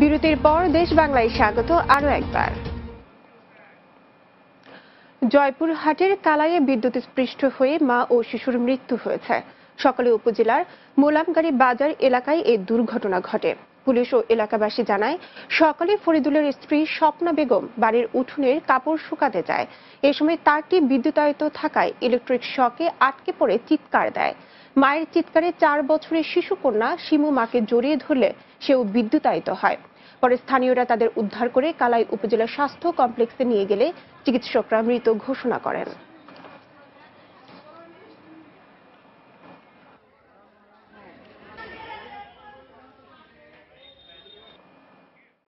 বিরতির পর দেশ বাংলায় স্বাগত আরও একবার। জয়পুরহাটের কালাইয়ে বিদ্যুৎ স্পৃষ্ট হয়ে মা ও শিশুর মৃত্যু হয়েছে। সকালে উপজেলার মোলামগাড়ি বাজার এলাকায় এই দুর্ঘটনা ঘটে। পুলিশ ও এলাকাবাসী জানায়, সকালে ফরিদুলের স্ত্রী স্বপ্না বেগম বাড়ির উঠোনের কাপড় শুকাতে যায়। এ সময় তারটি বিদ্যুতায়িত থাকায় ইলেকট্রিক শকে আটকে পড়ে চিৎকার দেয়। মায়ের চিৎকারে চার বছরের শিশু কন্যা শিমু মাকে জড়িয়ে ধরলে সেও বিদ্যুতায়িত হয়। পরে স্থানীয়রা তাদের উদ্ধার করে কালাই উপজেলা স্বাস্থ্য কমপ্লেক্সে নিয়ে গেলে চিকিৎসকরা মৃত ঘোষণা করেন।